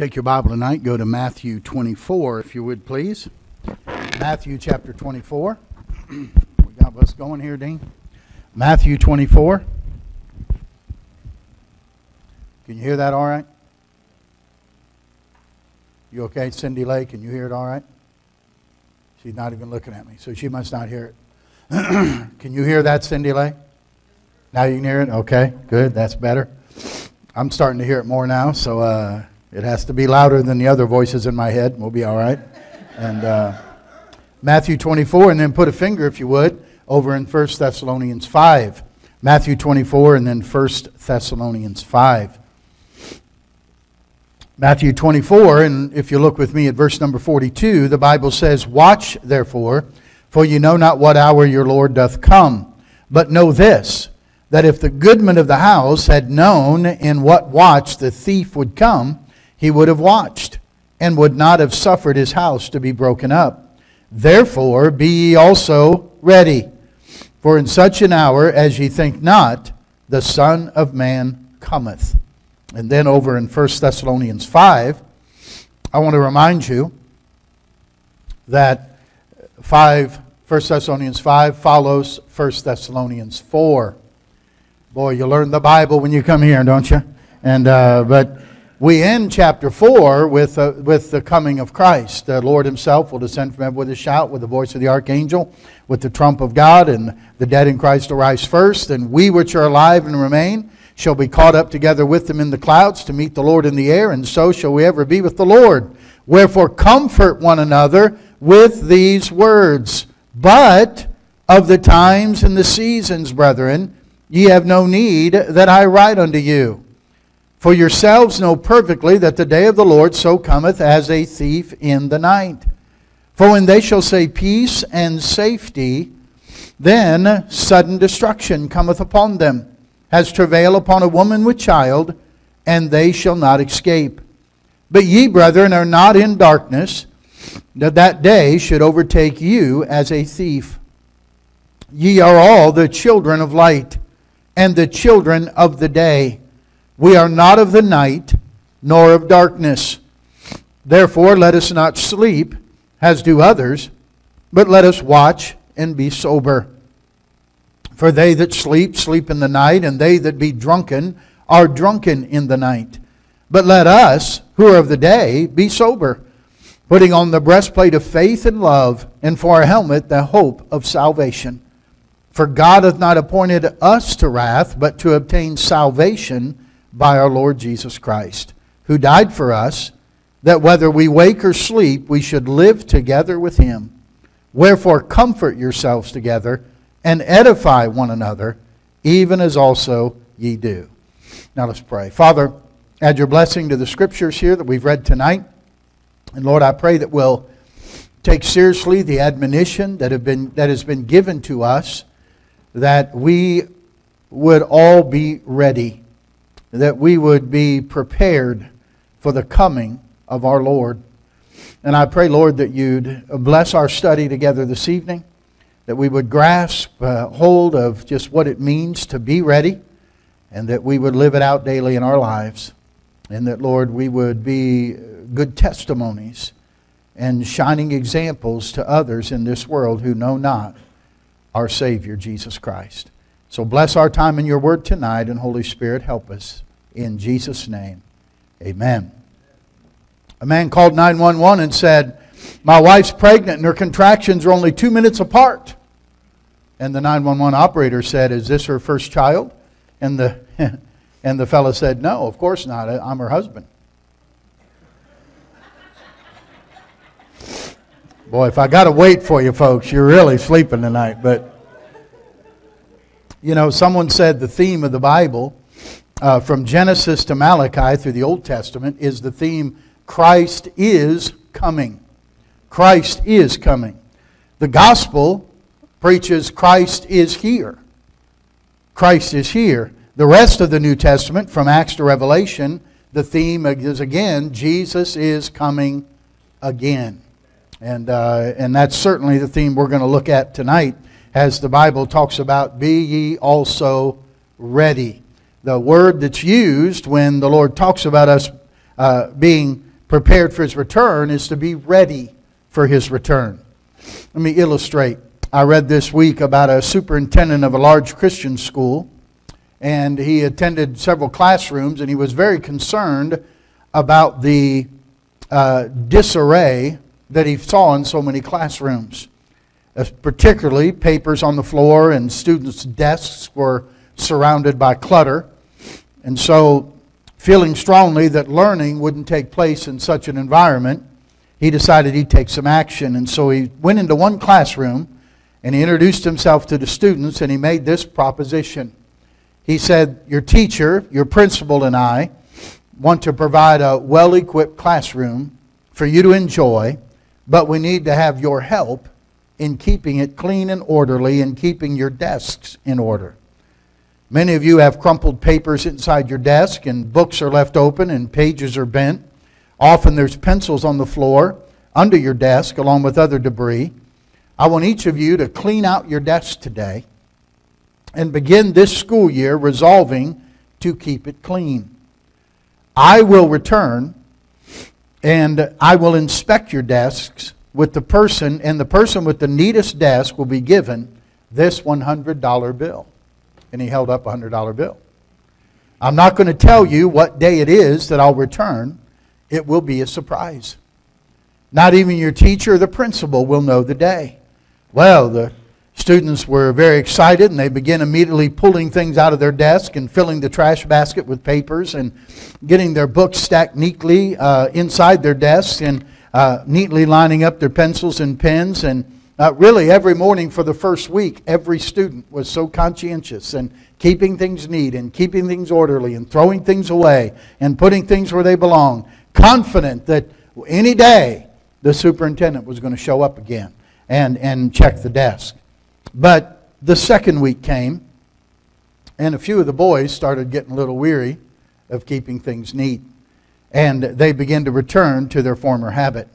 Take your Bible tonight, go to Matthew 24, if you would please. Matthew chapter 24. we got what's going here, Dean? Matthew 24. Can you hear that all right? You okay, Cindy Lake? Can you hear it all right? She's not even looking at me, so she must not hear it. can you hear that, Cindy Lake? Now you can hear it? Okay, good. That's better. I'm starting to hear it more now, so uh, it has to be louder than the other voices in my head. We'll be all right. And uh, Matthew 24, and then put a finger, if you would, over in 1 Thessalonians 5. Matthew 24, and then 1 Thessalonians 5. Matthew 24, and if you look with me at verse number 42, the Bible says, Watch therefore, for you know not what hour your Lord doth come. But know this that if the goodman of the house had known in what watch the thief would come, he would have watched, and would not have suffered his house to be broken up. Therefore, be ye also ready, for in such an hour as ye think not, the Son of Man cometh. And then over in 1 Thessalonians 5, I want to remind you that 5, 1 Thessalonians 5 follows 1 Thessalonians 4. Boy, you learn the Bible when you come here, don't you? And uh, but we end chapter four with uh, with the coming of Christ. The Lord Himself will descend from heaven with a shout, with the voice of the archangel, with the trump of God, and the dead in Christ will rise first, and we which are alive and remain shall be caught up together with them in the clouds to meet the Lord in the air, and so shall we ever be with the Lord. Wherefore, comfort one another with these words. But of the times and the seasons, brethren Ye have no need that I write unto you. For yourselves know perfectly that the day of the Lord so cometh as a thief in the night. For when they shall say peace and safety, then sudden destruction cometh upon them, as travail upon a woman with child, and they shall not escape. But ye, brethren, are not in darkness, that that day should overtake you as a thief. Ye are all the children of light and the children of the day. We are not of the night, nor of darkness. Therefore, let us not sleep, as do others, but let us watch and be sober. For they that sleep, sleep in the night, and they that be drunken, are drunken in the night. But let us, who are of the day, be sober, putting on the breastplate of faith and love, and for a helmet the hope of salvation. For God hath not appointed us to wrath, but to obtain salvation by our Lord Jesus Christ, who died for us, that whether we wake or sleep, we should live together with him. Wherefore, comfort yourselves together and edify one another, even as also ye do. Now let's pray. Father, add your blessing to the scriptures here that we've read tonight. And Lord, I pray that we'll take seriously the admonition that, have been, that has been given to us that we would all be ready, that we would be prepared for the coming of our Lord. And I pray, Lord, that you'd bless our study together this evening, that we would grasp uh, hold of just what it means to be ready, and that we would live it out daily in our lives. And that, Lord, we would be good testimonies and shining examples to others in this world who know not our Savior, Jesus Christ. So bless our time in your word tonight, and Holy Spirit, help us. In Jesus' name, amen. A man called 911 and said, My wife's pregnant and her contractions are only two minutes apart. And the 911 operator said, Is this her first child? And the, and the fellow said, No, of course not. I'm her husband. Boy, if I got to wait for you folks, you're really sleeping tonight. But, you know, someone said the theme of the Bible uh, from Genesis to Malachi through the Old Testament is the theme Christ is coming. Christ is coming. The gospel preaches Christ is here. Christ is here. The rest of the New Testament, from Acts to Revelation, the theme is again Jesus is coming again. And, uh, and that's certainly the theme we're going to look at tonight as the Bible talks about, be ye also ready. The word that's used when the Lord talks about us uh, being prepared for his return is to be ready for his return. Let me illustrate. I read this week about a superintendent of a large Christian school, and he attended several classrooms, and he was very concerned about the uh, disarray that he saw in so many classrooms. Uh, particularly, papers on the floor and students' desks were surrounded by clutter. And so, feeling strongly that learning wouldn't take place in such an environment, he decided he'd take some action. And so he went into one classroom and he introduced himself to the students and he made this proposition. He said, Your teacher, your principal, and I want to provide a well equipped classroom for you to enjoy, but we need to have your help in keeping it clean and orderly and keeping your desks in order. Many of you have crumpled papers inside your desk, and books are left open and pages are bent. Often there's pencils on the floor under your desk along with other debris. I want each of you to clean out your desk today and begin this school year resolving to keep it clean. I will return and I will inspect your desks with the person, and the person with the neatest desk will be given this $100 bill. And he held up a $100 bill. I'm not going to tell you what day it is that I'll return. It will be a surprise. Not even your teacher or the principal will know the day. Well, the students were very excited and they began immediately pulling things out of their desk and filling the trash basket with papers and getting their books stacked neatly uh, inside their desks and uh, neatly lining up their pencils and pens. And uh, really, every morning for the first week, every student was so conscientious and keeping things neat and keeping things orderly and throwing things away and putting things where they belong, confident that any day the superintendent was going to show up again and, and check the desk. But the second week came, and a few of the boys started getting a little weary of keeping things neat and they begin to return to their former habit.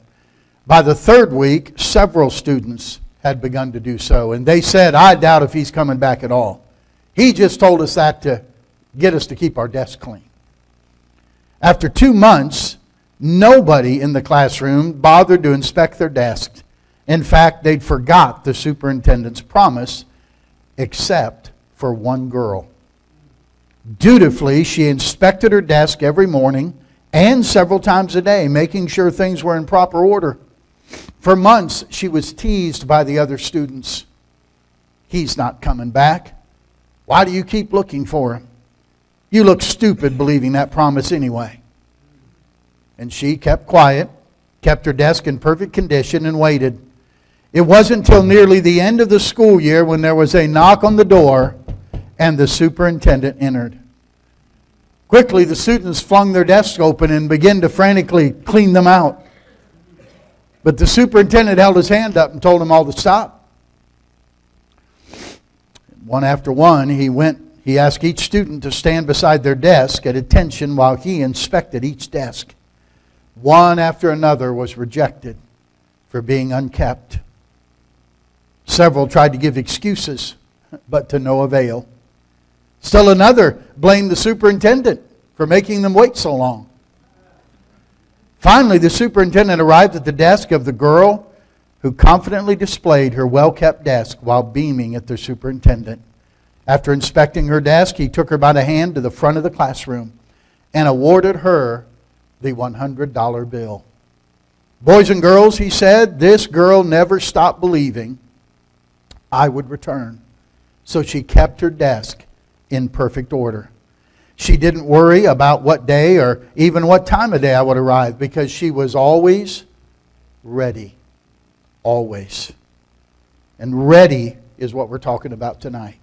By the third week, several students had begun to do so, and they said, I doubt if he's coming back at all. He just told us that to get us to keep our desks clean. After two months, nobody in the classroom bothered to inspect their desks. In fact, they'd forgot the superintendent's promise, except for one girl. Dutifully, she inspected her desk every morning and several times a day, making sure things were in proper order. For months, she was teased by the other students. He's not coming back. Why do you keep looking for him? You look stupid believing that promise anyway. And she kept quiet, kept her desk in perfect condition, and waited. It wasn't until nearly the end of the school year when there was a knock on the door and the superintendent entered. Quickly, the students flung their desks open and began to frantically clean them out. But the superintendent held his hand up and told them all to stop. One after one, he went, he asked each student to stand beside their desk at attention while he inspected each desk. One after another was rejected for being unkept. Several tried to give excuses, but to no avail. Still another blamed the superintendent for making them wait so long. Finally, the superintendent arrived at the desk of the girl who confidently displayed her well kept desk while beaming at the superintendent. After inspecting her desk, he took her by the hand to the front of the classroom and awarded her the $100 bill. Boys and girls, he said, this girl never stopped believing I would return. So she kept her desk in perfect order. She didn't worry about what day or even what time of day I would arrive because she was always ready. Always. And ready is what we're talking about tonight.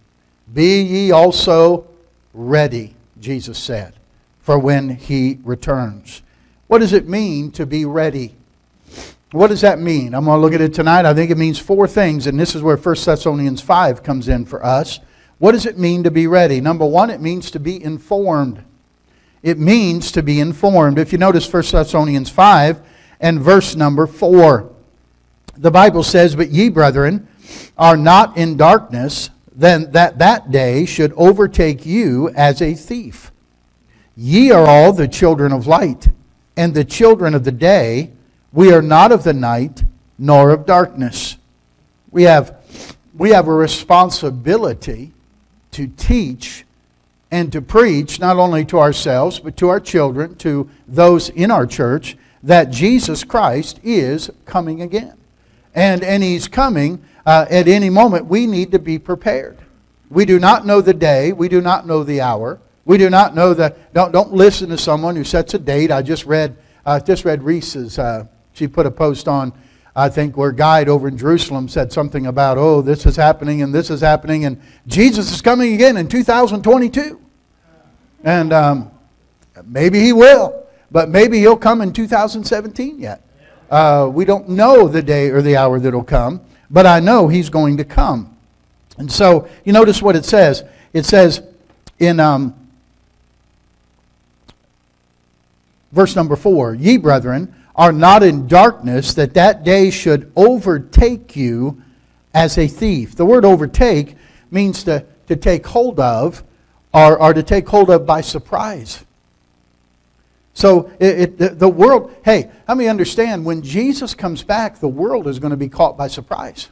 Be ye also ready, Jesus said, for when he returns. What does it mean to be ready? What does that mean? I'm going to look at it tonight. I think it means four things, and this is where 1 Thessalonians 5 comes in for us. What does it mean to be ready? Number one, it means to be informed. It means to be informed. If you notice 1 Thessalonians 5 and verse number 4, the Bible says, But ye, brethren, are not in darkness, then that that day should overtake you as a thief. Ye are all the children of light and the children of the day. We are not of the night nor of darkness. We have, we have a responsibility to teach and to preach, not only to ourselves, but to our children, to those in our church, that Jesus Christ is coming again. And, and he's coming uh, at any moment. We need to be prepared. We do not know the day, we do not know the hour. We do not know the. Don't, don't listen to someone who sets a date. I just read, uh, just read Reese's. Uh, she put a post on, I think, where guide over in Jerusalem said something about, oh, this is happening and this is happening, and Jesus is coming again in 2022. And um, maybe he will, but maybe he'll come in 2017 yet. Uh, we don't know the day or the hour that will come, but I know he's going to come. And so you notice what it says. It says in um, verse number four Ye, brethren, are not in darkness, that that day should overtake you as a thief. The word overtake means to, to take hold of or, or to take hold of by surprise. So it, it, the world, hey, let me understand, when Jesus comes back, the world is going to be caught by surprise.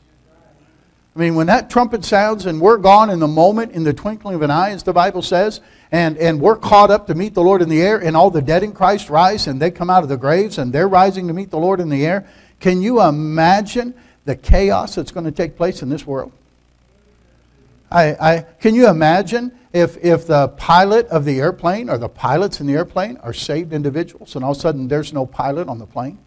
I mean, when that trumpet sounds and we're gone in the moment, in the twinkling of an eye, as the Bible says, and, and we're caught up to meet the Lord in the air, and all the dead in Christ rise, and they come out of the graves, and they're rising to meet the Lord in the air. Can you imagine the chaos that's going to take place in this world? I, I, can you imagine if, if the pilot of the airplane or the pilots in the airplane are saved individuals, and all of a sudden there's no pilot on the plane?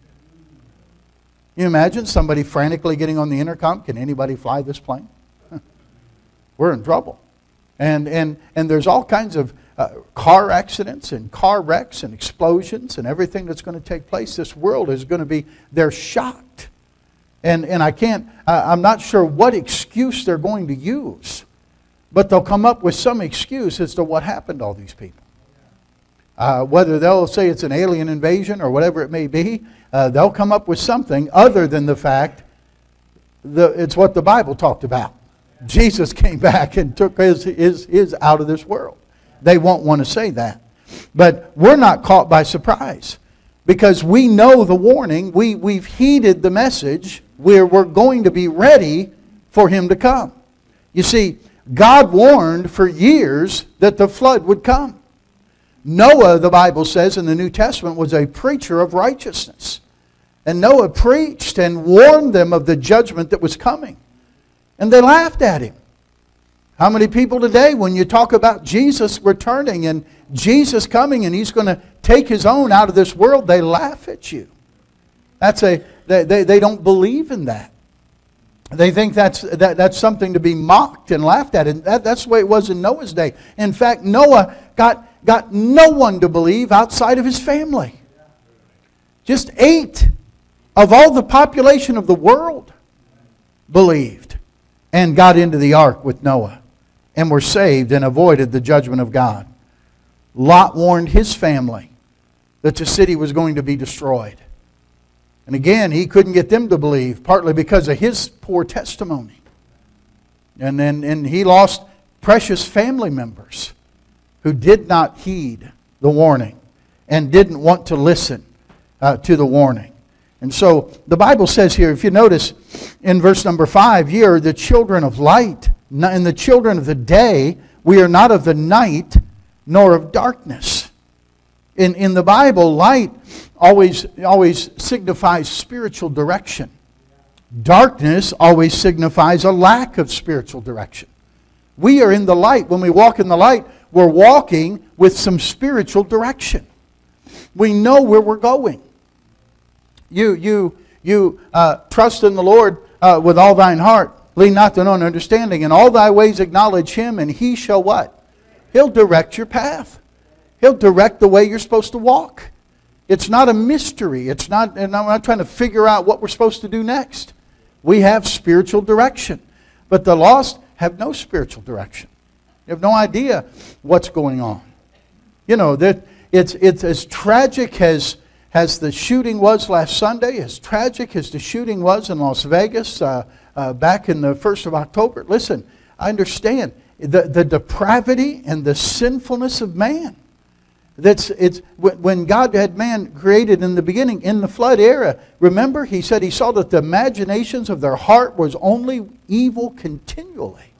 You imagine somebody frantically getting on the intercom? Can anybody fly this plane? We're in trouble. And, and, and there's all kinds of uh, car accidents and car wrecks and explosions and everything that's going to take place. This world is going to be, they're shocked. And, and I can't, uh, I'm not sure what excuse they're going to use, but they'll come up with some excuse as to what happened to all these people. Uh, whether they'll say it's an alien invasion or whatever it may be, uh, they'll come up with something other than the fact that it's what the Bible talked about. Jesus came back and took his, his, his out of this world. They won't want to say that. But we're not caught by surprise because we know the warning. We, we've heeded the message where we're going to be ready for him to come. You see, God warned for years that the flood would come. Noah, the Bible says in the New Testament, was a preacher of righteousness. And Noah preached and warned them of the judgment that was coming. And they laughed at him. How many people today, when you talk about Jesus returning and Jesus coming and he's going to take his own out of this world, they laugh at you. That's a, they, they, they don't believe in that. They think that's, that, that's something to be mocked and laughed at. And that, that's the way it was in Noah's day. In fact, Noah got, got no one to believe outside of his family. Just eight of all the population of the world believed and got into the ark with Noah and were saved and avoided the judgment of God. Lot warned his family that the city was going to be destroyed. And again, he couldn't get them to believe, partly because of his poor testimony. And then and he lost precious family members who did not heed the warning and didn't want to listen uh, to the warning. And so the Bible says here, if you notice in verse number 5, ye are the children of light, and the children of the day. We are not of the night nor of darkness. In, in the Bible, light always, always signifies spiritual direction. Darkness always signifies a lack of spiritual direction. We are in the light. When we walk in the light, we're walking with some spiritual direction. We know where we're going. You, you, you uh, trust in the Lord uh, with all thine heart. Lean not to own understanding. In all thy ways acknowledge him, and he shall what? He'll direct your path. He'll direct the way you're supposed to walk. It's not a mystery. It's not, and I'm not trying to figure out what we're supposed to do next. We have spiritual direction. But the lost have no spiritual direction. They have no idea what's going on. You know, that it's, it's as tragic as as the shooting was last Sunday, as tragic as the shooting was in Las Vegas uh, uh, back in the 1st of October, listen, I understand the, the depravity and the sinfulness of man. That's, it's, when God had man created in the beginning, in the flood era, remember, he said he saw that the imaginations of their heart was only evil continually.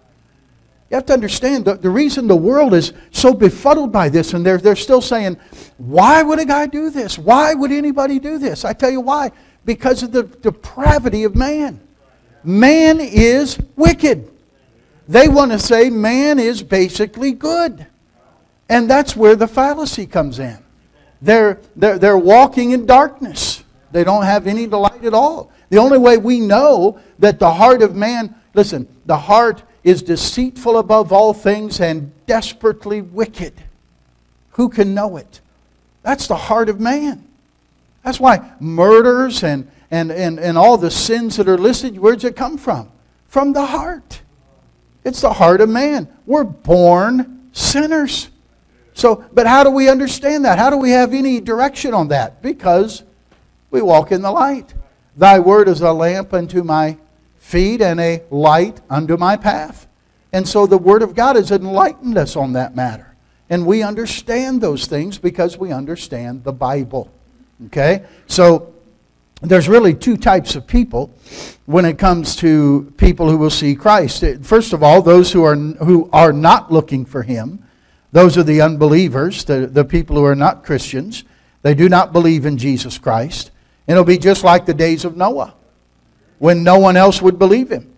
You have to understand the, the reason the world is so befuddled by this, and they're, they're still saying, why would a guy do this? Why would anybody do this? I tell you why. Because of the depravity of man. Man is wicked. They want to say man is basically good. And that's where the fallacy comes in. They're, they're, they're walking in darkness. They don't have any delight at all. The only way we know that the heart of man, listen, the heart is deceitful above all things and desperately wicked. Who can know it? That's the heart of man. That's why murders and, and, and, and all the sins that are listed, where does it come from? From the heart. It's the heart of man. We're born sinners. So, but how do we understand that? How do we have any direction on that? Because we walk in the light. Thy word is a lamp unto my feet and a light unto my path. And so the word of God has enlightened us on that matter. And we understand those things because we understand the Bible. Okay? So there's really two types of people when it comes to people who will see Christ. First of all, those who are, who are not looking for him those are the unbelievers, the, the people who are not Christians. They do not believe in Jesus Christ. And it'll be just like the days of Noah when no one else would believe him.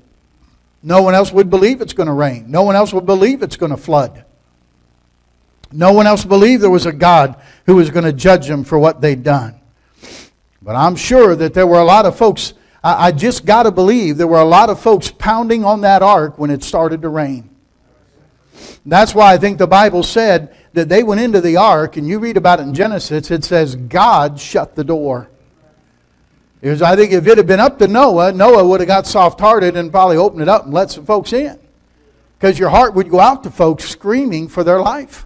No one else would believe it's going to rain. No one else would believe it's going to flood. No one else believed there was a God who was going to judge them for what they'd done. But I'm sure that there were a lot of folks, I, I just got to believe there were a lot of folks pounding on that ark when it started to rain. That's why I think the Bible said that they went into the ark, and you read about it in Genesis, it says God shut the door. Because I think if it had been up to Noah, Noah would have got soft hearted and probably opened it up and let some folks in. Because your heart would go out to folks screaming for their life.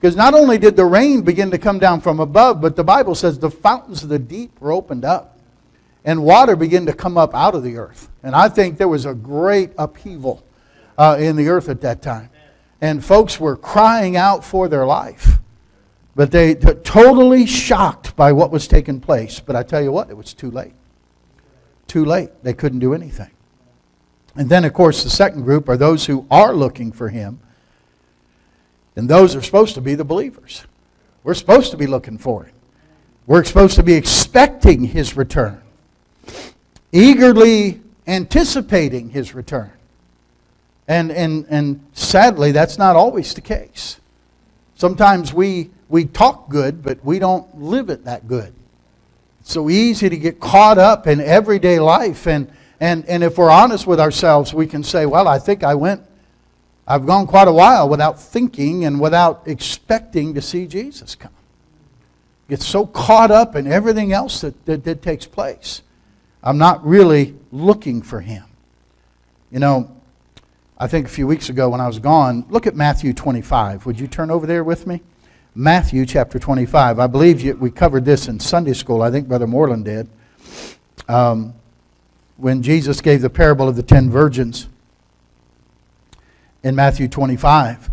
Because not only did the rain begin to come down from above, but the Bible says the fountains of the deep were opened up. And water began to come up out of the earth. And I think there was a great upheaval uh, in the earth at that time and folks were crying out for their life. But they were totally shocked by what was taking place. But I tell you what, it was too late. Too late. They couldn't do anything. And then, of course, the second group are those who are looking for him. And those are supposed to be the believers. We're supposed to be looking for him. We're supposed to be expecting his return, eagerly anticipating his return. And, and, and sadly, that's not always the case. Sometimes we, we talk good, but we don't live it that good. It's so easy to get caught up in everyday life. And, and, and if we're honest with ourselves, we can say, well, I think I went, I've gone quite a while without thinking and without expecting to see Jesus come. Get so caught up in everything else that, that, that takes place. I'm not really looking for him. You know, I think a few weeks ago when I was gone, look at Matthew 25. Would you turn over there with me? Matthew chapter 25. I believe you, we covered this in Sunday school. I think Brother Moreland did. Um, when Jesus gave the parable of the ten virgins in Matthew 25.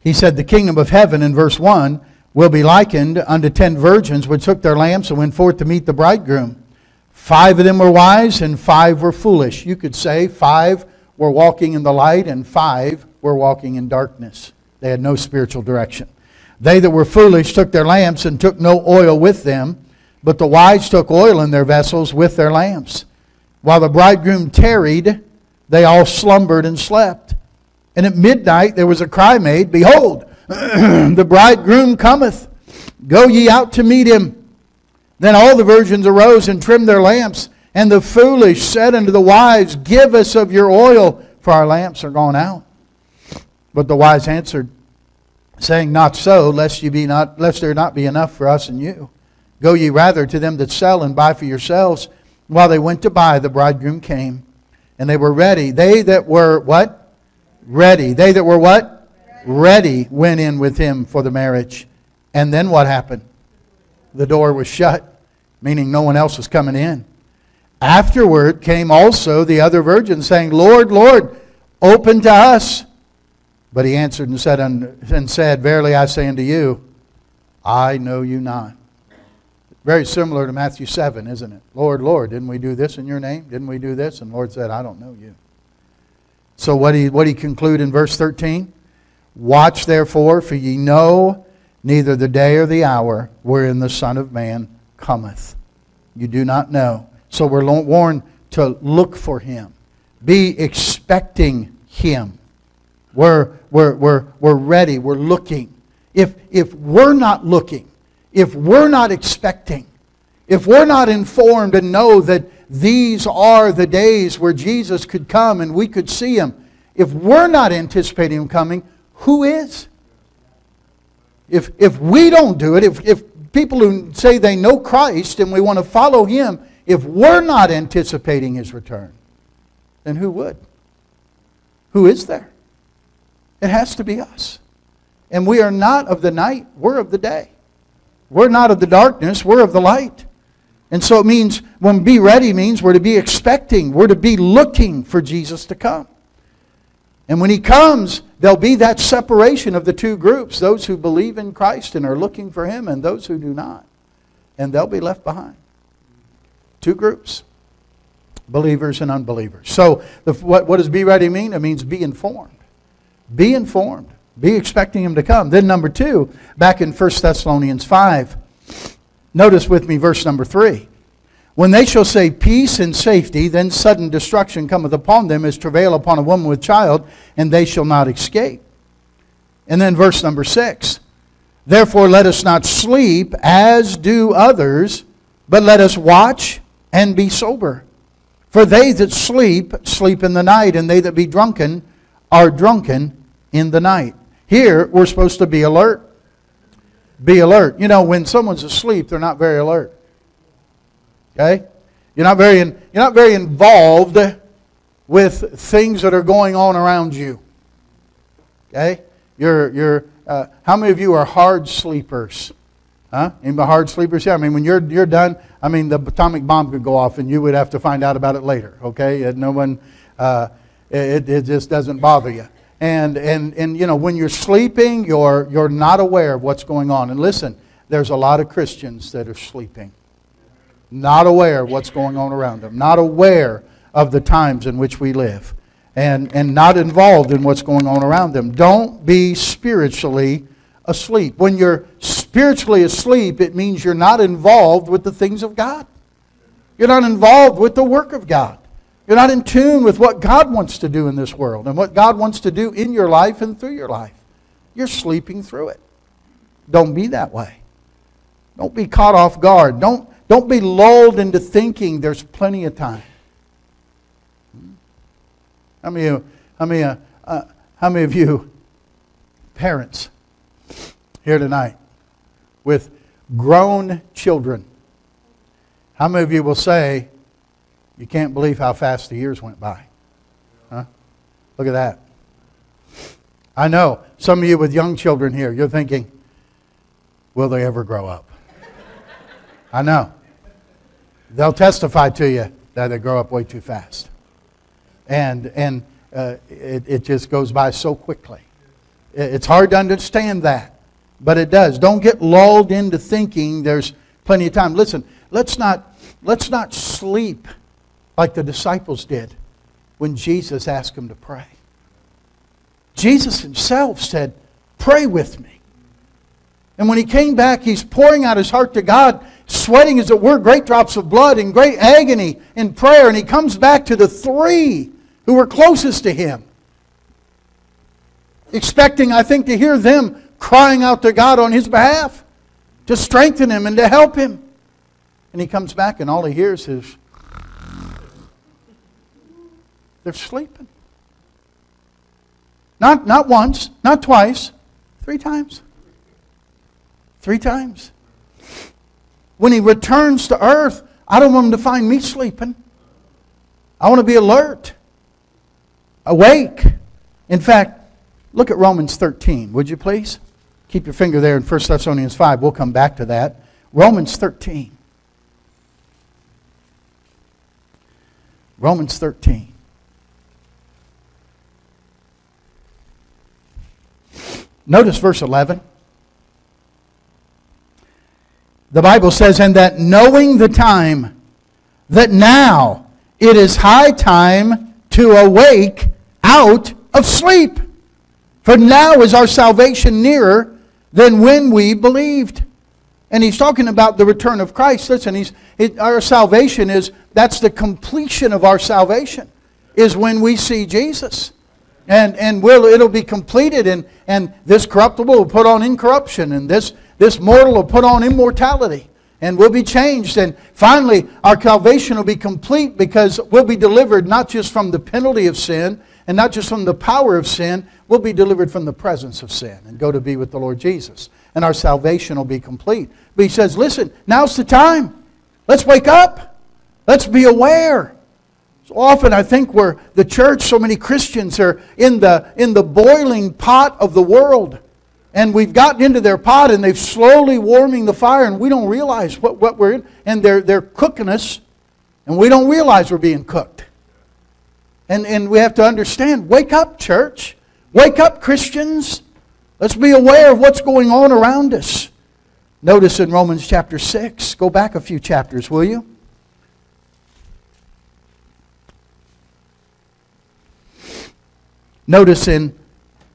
He said, The kingdom of heaven, in verse 1, will be likened unto ten virgins which took their lamps and went forth to meet the bridegroom. Five of them were wise and five were foolish. You could say five were walking in the light and five were walking in darkness. They had no spiritual direction. They that were foolish took their lamps and took no oil with them, but the wise took oil in their vessels with their lamps. While the bridegroom tarried, they all slumbered and slept. And at midnight there was a cry made, Behold, the bridegroom cometh. Go ye out to meet him. Then all the virgins arose and trimmed their lamps. And the foolish said unto the wise, Give us of your oil, for our lamps are gone out. But the wise answered, saying, Not so, lest, you be not, lest there not be enough for us and you. Go ye rather to them that sell and buy for yourselves. While they went to buy, the bridegroom came, and they were ready. They that were what? Ready. They that were what? Ready, ready went in with him for the marriage. And then what happened? The door was shut meaning no one else was coming in. Afterward came also the other virgins, saying, Lord, Lord, open to us. But he answered and said, and said, Verily I say unto you, I know you not. Very similar to Matthew 7, isn't it? Lord, Lord, didn't we do this in your name? Didn't we do this? And Lord said, I don't know you. So what he what he conclude in verse 13? Watch therefore, for ye know neither the day or the hour wherein the Son of Man cometh. You do not know. So we're warned to look for him. Be expecting him. We're, we're, we're, we're ready. We're looking. If, if we're not looking, if we're not expecting, if we're not informed and know that these are the days where Jesus could come and we could see him, if we're not anticipating him coming, who is? If, if we don't do it, if, if people who say they know Christ and we want to follow him, if we're not anticipating his return, then who would? Who is there? It has to be us. And we are not of the night, we're of the day. We're not of the darkness, we're of the light. And so it means, when be ready means we're to be expecting, we're to be looking for Jesus to come. And when he comes, there'll be that separation of the two groups those who believe in Christ and are looking for him, and those who do not. And they'll be left behind. Two groups believers and unbelievers. So, the, what, what does be ready mean? It means be informed. Be informed. Be expecting him to come. Then, number two, back in 1 Thessalonians 5, notice with me verse number 3. When they shall say peace and safety, then sudden destruction cometh upon them as travail upon a woman with child, and they shall not escape. And then verse number 6. Therefore let us not sleep as do others, but let us watch and be sober. For they that sleep, sleep in the night, and they that be drunken are drunken in the night. Here, we're supposed to be alert. Be alert. You know, when someone's asleep, they're not very alert. Okay? You're not very, in, you're not very involved with things that are going on around you. Okay? You're, you're, uh, how many of you are hard sleepers? Huh? Anybody hard sleepers here? I mean, when you're, you're done, I mean, the atomic bomb could go off and you would have to find out about it later. Okay? And no one, uh, it, it just doesn't bother you. And, and, and you know, when you're sleeping, you're, you're not aware of what's going on. And listen, there's a lot of Christians that are sleeping, not aware of what's going on around them, not aware of the times in which we live, and, and not involved in what's going on around them. Don't be spiritually asleep. When you're spiritually asleep, it means you're not involved with the things of God. You're not involved with the work of God. You're not in tune with what God wants to do in this world and what God wants to do in your life and through your life. You're sleeping through it. Don't be that way. Don't be caught off guard. Don't, don't be lulled into thinking there's plenty of time. How many, of, how many, uh, uh, how many of you parents here tonight with grown children, how many of you will say, you can't believe how fast the years went by. Huh? Look at that. I know some of you with young children here, you're thinking, will they ever grow up? I know. They'll testify to you that they grow up way too fast. And, and uh, it, it just goes by so quickly. It's hard to understand that, but it does. Don't get lulled into thinking there's plenty of time. Listen, let's not, let's not sleep like the disciples did when Jesus asked them to pray. Jesus himself said, Pray with me. And when he came back, he's pouring out his heart to God, sweating, as it were, great drops of blood in great agony in prayer. And he comes back to the three who were closest to him, expecting, I think, to hear them crying out to God on his behalf to strengthen him and to help him. And he comes back, and all he hears is, they're sleeping. Not, not once, not twice, three times. Three times. When he returns to earth, I don't want him to find me sleeping. I want to be alert, awake. In fact, look at Romans 13, would you please? Keep your finger there in 1 Thessalonians 5. We'll come back to that. Romans 13. Romans 13. Notice verse 11. The Bible says, And that knowing the time, that now it is high time to awake out of sleep. For now is our salvation nearer than when we believed. And he's talking about the return of Christ. Listen, he's, it, our salvation is, that's the completion of our salvation, is when we see Jesus. And, and will it'll be completed, and, and this corruptible will put on incorruption, and this, this mortal will put on immortality and we'll be changed. And finally, our salvation will be complete because we'll be delivered not just from the penalty of sin and not just from the power of sin, we'll be delivered from the presence of sin and go to be with the Lord Jesus. And our salvation will be complete. But he says, listen, now's the time. Let's wake up. Let's be aware. So often I think we're the church, so many Christians are in the, in the boiling pot of the world and we've gotten into their pot and they've slowly warming the fire and we don't realize what, what we're in and they're, they're cooking us and we don't realize we're being cooked and, and we have to understand wake up church. Wake up christians. Let's be aware of what's going on around us. Notice in romans chapter 6 go back a few chapters will you? Notice in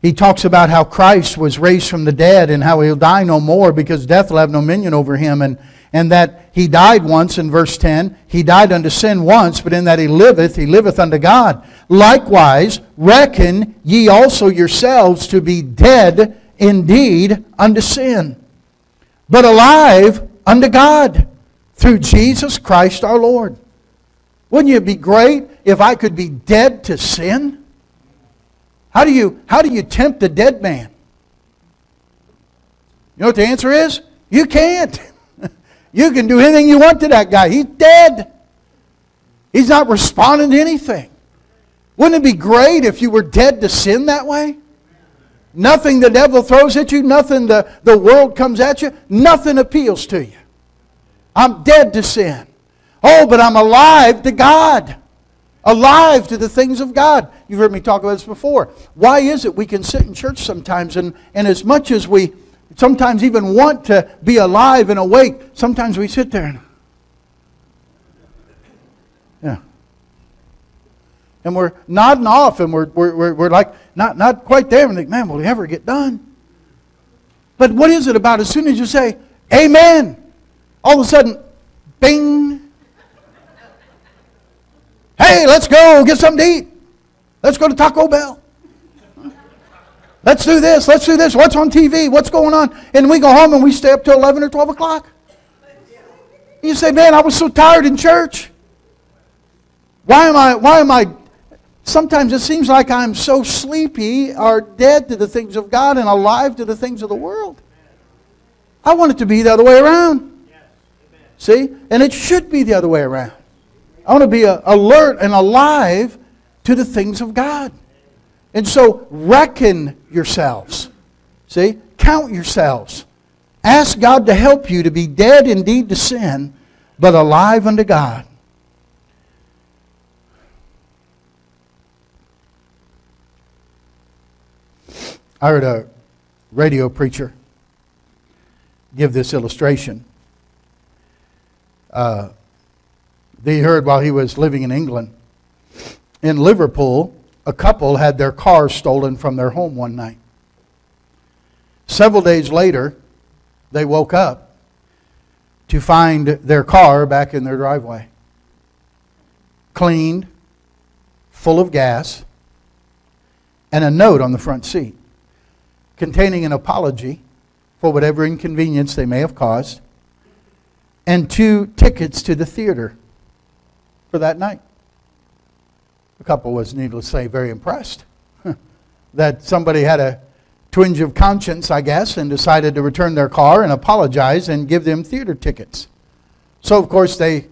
he talks about how Christ was raised from the dead and how he'll die no more because death will have no minion over him. And, and that he died once in verse 10. He died unto sin once, but in that he liveth, he liveth unto God. Likewise, reckon ye also yourselves to be dead indeed unto sin, but alive unto God through Jesus Christ our Lord. Wouldn't it be great if I could be dead to sin? How do you, how do you tempt a dead man? You know what the answer is? You can't. you can do anything you want to that guy. He's dead. He's not responding to anything. Wouldn't it be great if you were dead to sin that way? Nothing the devil throws at you, nothing the, the world comes at you, nothing appeals to you. I'm dead to sin. Oh, but I'm alive to God alive to the things of God. You've heard me talk about this before. Why is it we can sit in church sometimes and, and as much as we sometimes even want to be alive and awake, sometimes we sit there and yeah. And we're nodding off and we're, we're, we're, like not, not quite there and think, man, will we ever get done? But what is it about as soon as you say, Amen, all of a sudden, bing, Hey, let's go get something to eat. Let's go to Taco Bell. Let's do this. Let's do this. What's on TV? What's going on? And we go home and we stay up till 11 or 12 o'clock. You say, man, I was so tired in church. Why am I, why am I, sometimes it seems like I'm so sleepy or dead to the things of God and alive to the things of the world. I want it to be the other way around. See? And it should be the other way around. I want to be alert and alive to the things of God. And so reckon yourselves. See? Count yourselves. Ask God to help you to be dead indeed to sin, but alive unto God. I heard a radio preacher give this illustration. Uh, he heard while he was living in England. In Liverpool, a couple had their car stolen from their home one night. Several days later, they woke up to find their car back in their driveway. Cleaned, full of gas, and a note on the front seat containing an apology for whatever inconvenience they may have caused, and two tickets to the theater for that night. The couple was, needless to say, very impressed that somebody had a twinge of conscience, I guess, and decided to return their car and apologize and give them theater tickets. So, of course, they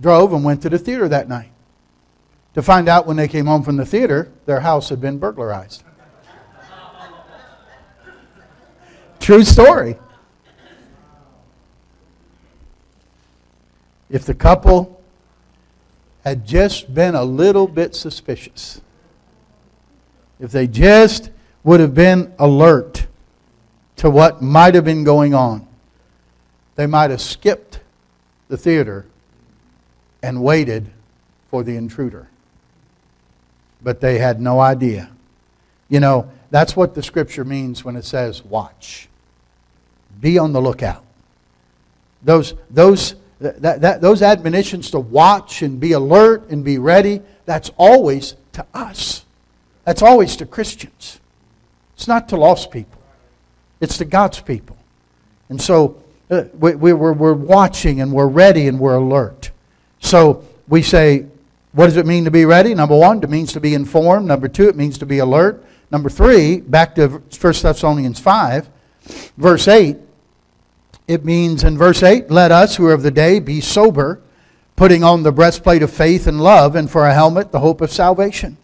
drove and went to the theater that night to find out when they came home from the theater, their house had been burglarized. True story. If the couple had just been a little bit suspicious, if they just would have been alert, to what might have been going on. They might have skipped the theater and waited for the intruder. But they had no idea. You know, that's what the scripture means when it says watch. Be on the lookout. Those, those, that, that, those admonitions to watch and be alert and be ready, that's always to us. That's always to Christians. It's not to lost people, it's to God's people. And so uh, we, we, we're, we're watching and we're ready and we're alert. So we say, what does it mean to be ready? Number one, it means to be informed. Number two, it means to be alert. Number three, back to 1 Thessalonians 5, verse 8, it means in verse 8, let us who are of the day be sober, putting on the breastplate of faith and love, and for a helmet, the hope of salvation.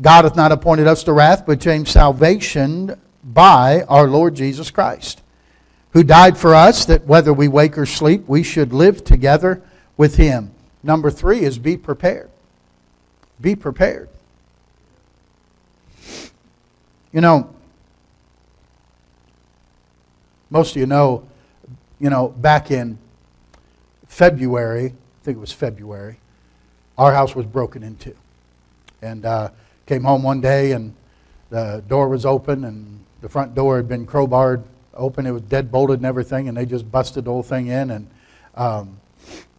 God hath not appointed us to wrath, but James salvation by our Lord Jesus Christ, who died for us, that whether we wake or sleep, we should live together with him. Number three is be prepared. Be prepared. You know, most of you know, you know, back in February, I think it was February, our house was broken into. And uh, came home one day and the door was open and the front door had been crowbarred open. It was dead bolted and everything, and they just busted the whole thing in. And um,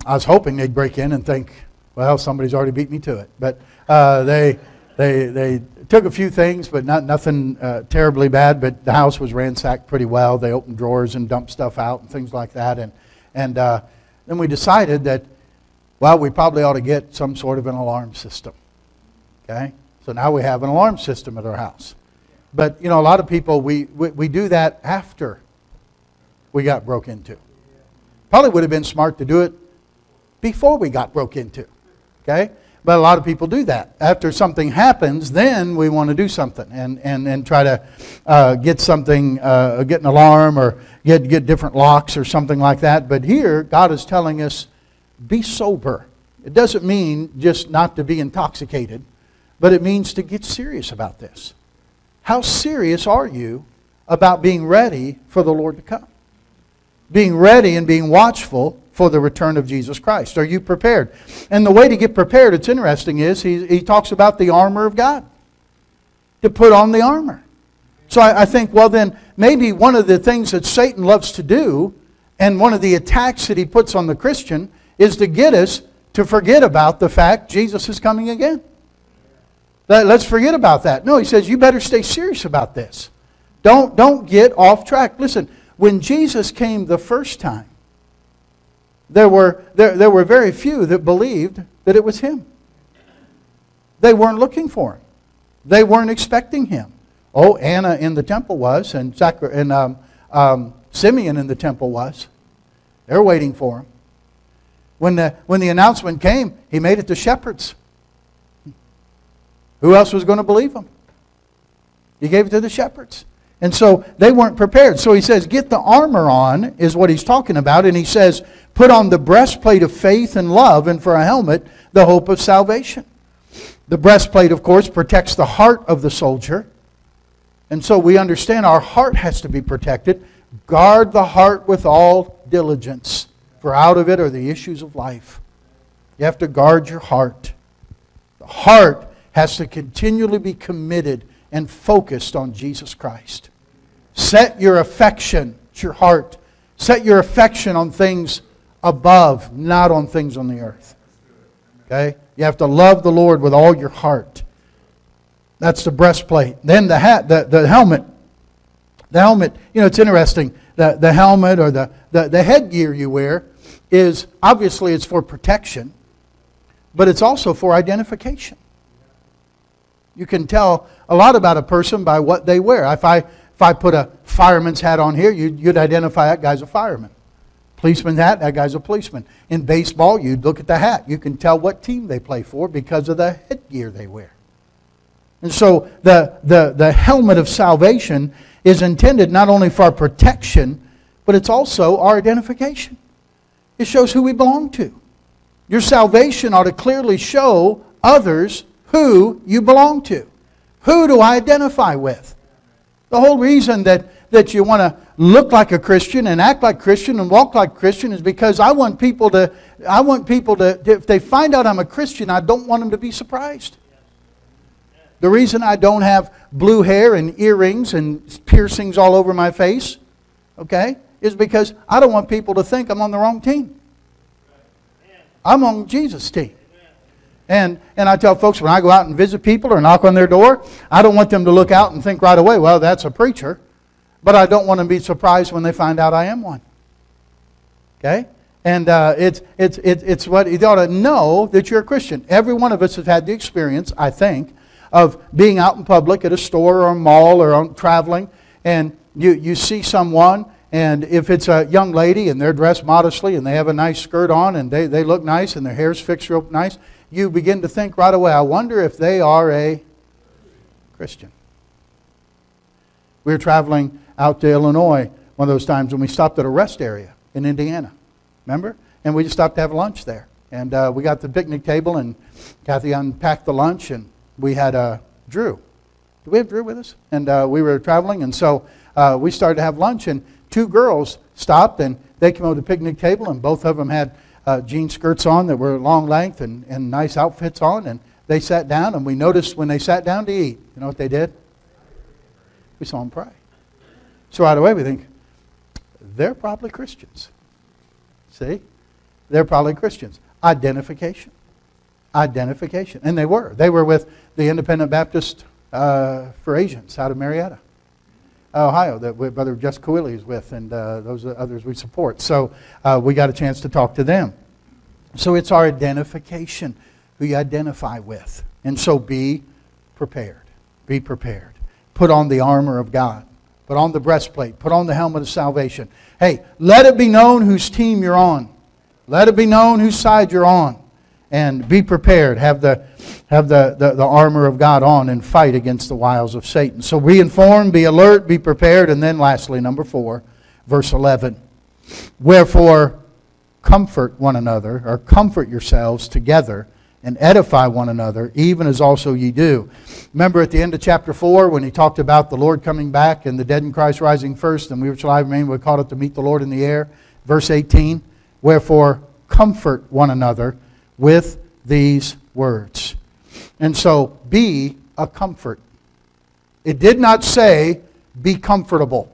I was hoping they'd break in and think, well, somebody's already beat me to it. But uh, they, they, they took a few things, but not nothing uh, terribly bad. But the house was ransacked pretty well. They opened drawers and dumped stuff out and things like that. And, and uh, then we decided that, well, we probably ought to get some sort of an alarm system. Okay? So now we have an alarm system at our house. But, you know, a lot of people, we, we, we do that after we got broke into. Probably would have been smart to do it before we got broke into. Okay? But a lot of people do that. After something happens, then we want to do something and, and, and try to uh, get something, uh, get an alarm or get, get different locks or something like that. But here, God is telling us be sober. It doesn't mean just not to be intoxicated, but it means to get serious about this. How serious are you about being ready for the Lord to come? Being ready and being watchful for the return of Jesus Christ? Are you prepared? And the way to get prepared, it's interesting, is he, he talks about the armor of God. To put on the armor. So I, I think, well, then maybe one of the things that Satan loves to do, and one of the attacks that he puts on the Christian, is to get us to forget about the fact Jesus is coming again. Let's forget about that. No, he says, you better stay serious about this. Don't, don't get off track. Listen, when Jesus came the first time, there were, there, there were very few that believed that it was him. They weren't looking for him. They weren't expecting him. Oh, Anna in the temple was, and, and um, um, Simeon in the temple was. They're waiting for him. When the, when the announcement came, he made it to shepherds. Who else was going to believe him? He gave it to the shepherds. And so they weren't prepared. So he says, get the armor on, is what he's talking about. And he says, put on the breastplate of faith and love, and for a helmet, the hope of salvation. The breastplate, of course, protects the heart of the soldier. And so we understand our heart has to be protected. Guard the heart with all diligence, for out of it are the issues of life. You have to guard your heart. The heart has to continually be committed and focused on Jesus Christ. Set your affection, your heart, set your affection on things above, not on things on the earth. Okay? You have to love the Lord with all your heart. That's the breastplate. Then the hat, the, the helmet. The helmet, you know, it's interesting. The, the helmet or the, the, the headgear you wear is obviously it's for protection, but it's also for identification. You can tell a lot about a person by what they wear. If I, if I put a fireman's hat on here, you'd, you'd identify that guy's a fireman. Policeman's hat, that guy's a policeman. In baseball, you'd look at the hat. You can tell what team they play for because of the headgear they wear. And so the, the, the helmet of salvation is intended not only for our protection, but it's also our identification. It shows who we belong to. Your salvation ought to clearly show others who you belong to. Who do I identify with? The whole reason that, that you want to look like a Christian and act like Christian and walk like Christian is because I want people to, I want people to, if they find out I'm a Christian, I don't want them to be surprised. The reason I don't have blue hair and earrings and piercings all over my face, okay, is because I don't want people to think I'm on the wrong team. I'm on Jesus' team. And, and I tell folks when I go out and visit people or knock on their door, I don't want them to look out and think right away, well, that's a preacher. But I don't want to be surprised when they find out I am one. Okay? And uh, it's, it's, it's, what you ought to know that you're a Christian. Every one of us has had the experience, I think, of being out in public at a store or a mall or traveling, and you, you see someone, and if it's a young lady and they're dressed modestly and they have a nice skirt on and they, they look nice and their hair's fixed real nice, you begin to think right away, I wonder if they are a Christian. We were traveling out to Illinois one of those times when we stopped at a rest area in Indiana. Remember? And we just stopped to have lunch there. And uh, we got the picnic table, and Kathy unpacked the lunch, and we had uh, Drew. Do we have Drew with us? And uh, we were traveling, and so uh, we started to have lunch, and two girls stopped, and they came over to the picnic table, and both of them had uh, jean skirts on that were long length and, and nice outfits on, and they sat down, and we noticed when they sat down to eat, you know what they did? We saw them pray. So right away we think, they're probably Christians. See? They're probably Christians. Identification identification. And they were. They were with the Independent Baptist uh, for Asians out of Marietta, Ohio, that Brother Jess Cooley is with, and uh, those others we support. So uh, we got a chance to talk to them. So it's our identification who you identify with. And so be prepared. Be prepared. Put on the armor of God. Put on the breastplate. Put on the helmet of salvation. Hey, let it be known whose team you're on. Let it be known whose side you're on and be prepared. Have the have the, the, the, armor of God on and fight against the wiles of Satan. So be informed, be alert, be prepared, and then lastly, number four, verse eleven. Wherefore comfort one another, or comfort yourselves together, and edify one another, even as also ye do. Remember at the end of chapter 4 when he talked about the Lord coming back and the dead in Christ rising first, and we which alive remain, we called it to meet the Lord in the air. Verse 18, Wherefore comfort one another with these words. And so, be a comfort. It did not say, be comfortable.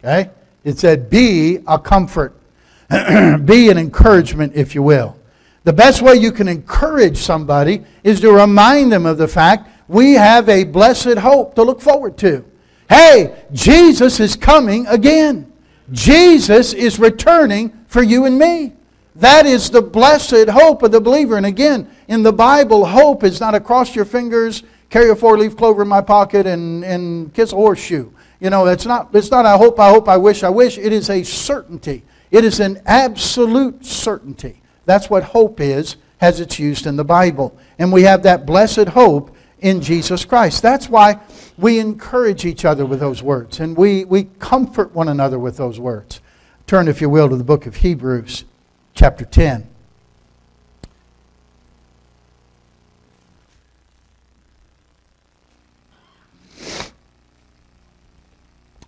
Okay? It said, be a comfort. be an encouragement, if you will. The best way you can encourage somebody is to remind them of the fact we have a blessed hope to look forward to. Hey, Jesus is coming again. Jesus is returning for you and me. That is the blessed hope of the believer. And again, in the Bible, hope is not across your fingers, carry a four leaf clover in my pocket, and, and kiss a horseshoe. You know, it's not, it's not I hope, I hope, I wish, I wish. It is a certainty. It is an absolute certainty. That's what hope is as it's used in the Bible. And we have that blessed hope in Jesus Christ. That's why we encourage each other with those words and we, we comfort one another with those words. Turn, if you will, to the book of Hebrews chapter 10.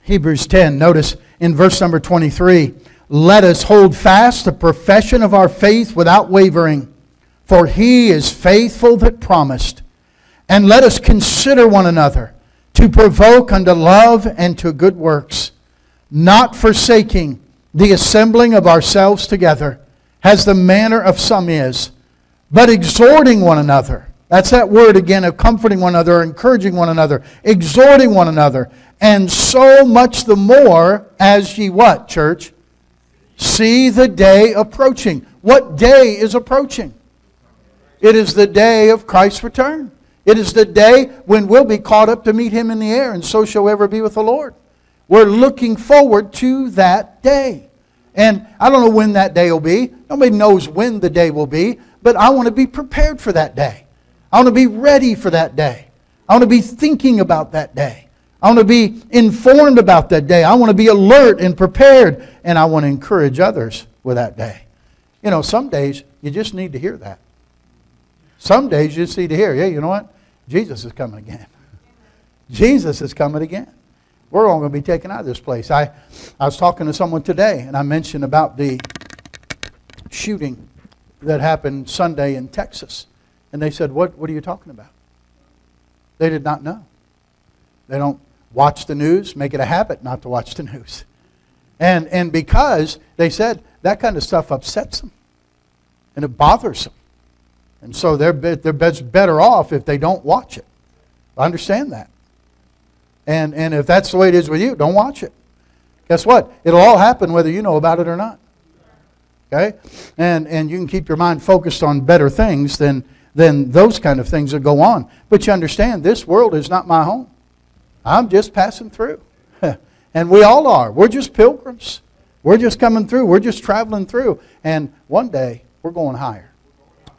Hebrews 10, notice in verse number 23 let us hold fast the profession of our faith without wavering, for he is faithful that promised. And let us consider one another to provoke unto love and to good works, not forsaking the assembling of ourselves together as the manner of some is, but exhorting one another. That's that word again of comforting one another, encouraging one another, exhorting one another. And so much the more as ye what, church? See the day approaching. What day is approaching? It is the day of Christ's return. It is the day when we'll be caught up to meet him in the air, and so shall ever be with the Lord. We're looking forward to that day. And I don't know when that day will be. Nobody knows when the day will be, but I want to be prepared for that day. I want to be ready for that day. I want to be thinking about that day. I want to be informed about that day. I want to be alert and prepared, and I want to encourage others with that day. You know, some days you just need to hear that. Some days you just need to hear, yeah, you know what? Jesus is coming again. Jesus is coming again. We're all going to be taken out of this place. I, I was talking to someone today, and I mentioned about the shooting that happened Sunday in Texas. And they said, What, what are you talking about? They did not know. They don't watch the news, make it a habit not to watch the news. And, and because they said that kind of stuff upsets them and it bothers them. And so they're, they're better off if they don't watch it. I understand that. And, and if that's the way it is with you, don't watch it. Guess what? It'll all happen whether you know about it or not. Okay? And, and you can keep your mind focused on better things than, than those kind of things that go on. But you understand, this world is not my home. I'm just passing through. and we all are. We're just pilgrims. We're just coming through. We're just traveling through. And one day, we're going higher.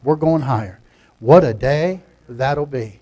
We're going higher. What a day that'll be.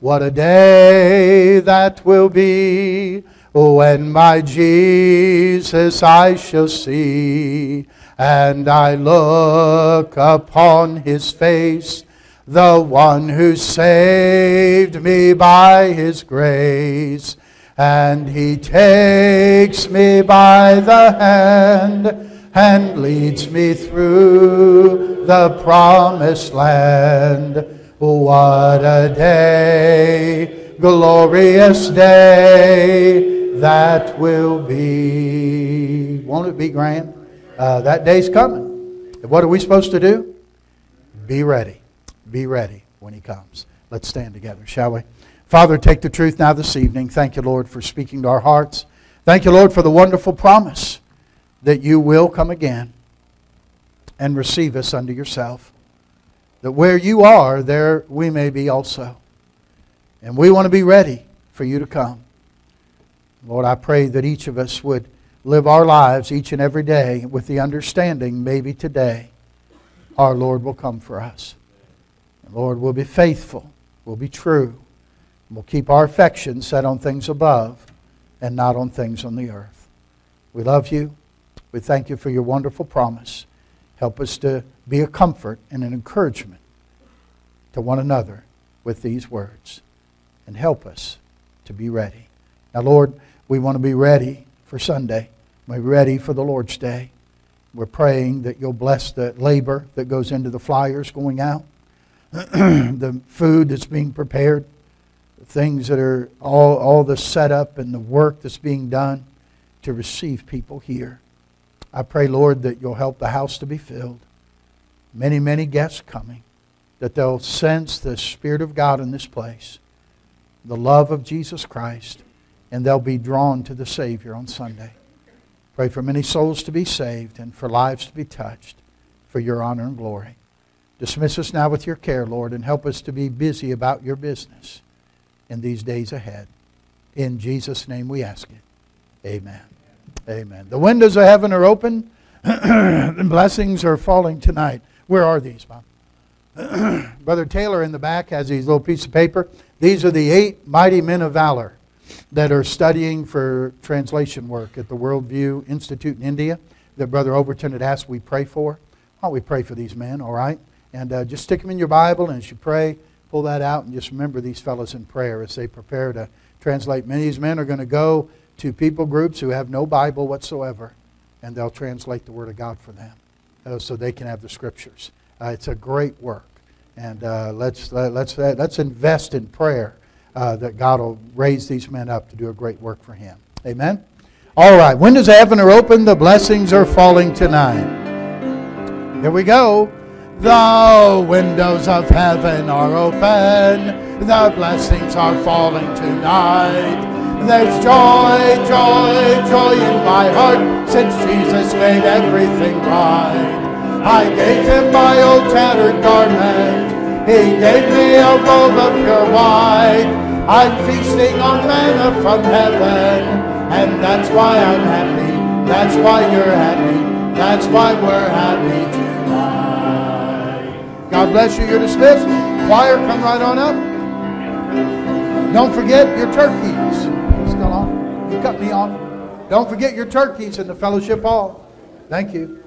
What a day that will be when my Jesus I shall see, and I look upon his face, the one who saved me by his grace. And he takes me by the hand and leads me through the promised land. What a day, glorious day that will be. Won't it be grand? Uh, that day's coming. What are we supposed to do? Be ready. Be ready when he comes. Let's stand together, shall we? Father, take the truth now this evening. Thank you, Lord, for speaking to our hearts. Thank you, Lord, for the wonderful promise that you will come again and receive us unto yourself that where you are, there we may be also. And we want to be ready for you to come. Lord, I pray that each of us would live our lives each and every day with the understanding maybe today our Lord will come for us. Lord, we'll be faithful, we'll be true, we'll keep our affection set on things above and not on things on the earth. We love you. We thank you for your wonderful promise. Help us to be a comfort and an encouragement to one another with these words. And help us to be ready. Now, Lord, we want to be ready for Sunday. We're ready for the Lord's Day. We're praying that you'll bless the labor that goes into the flyers going out, the food that's being prepared, the things that are all, all the setup and the work that's being done to receive people here. I pray, Lord, that you'll help the house to be filled. Many, many guests coming, that they'll sense the Spirit of God in this place, the love of Jesus Christ, and they'll be drawn to the Savior on Sunday. Pray for many souls to be saved and for lives to be touched for your honor and glory. Dismiss us now with your care, Lord, and help us to be busy about your business in these days ahead. In Jesus' name we ask it. Amen. Amen. The windows of heaven are open. and blessings are falling tonight. Where are these, Bob? Brother Taylor in the back has these little piece of paper. These are the eight mighty men of valor that are studying for translation work at the Worldview Institute in India that Brother Overton had asked we pray for. Why don't we pray for these men, all right? And uh, just stick them in your Bible, and as you pray, pull that out and just remember these fellows in prayer as they prepare to translate. Many of these men are going to go to people groups who have no Bible whatsoever, and they'll translate the Word of God for them uh, so they can have the Scriptures. Uh, it's a great work. And uh, let's, let's, uh, let's invest in prayer uh, that God will raise these men up to do a great work for Him. Amen? All right, windows of heaven are open. The blessings are falling tonight. Here we go. The windows of heaven are open. The blessings are falling tonight. There's joy, joy, joy in my heart since Jesus made everything right. I gave him my old tattered garment. He gave me a robe of pure white. I'm feasting on manna from heaven. And that's why I'm happy. That's why you're happy. That's why we're happy tonight. God bless you. You're dismissed. Choir, come right on up. Don't forget your turkeys still on? You cut me off. Don't forget your turkeys in the fellowship hall. Thank you.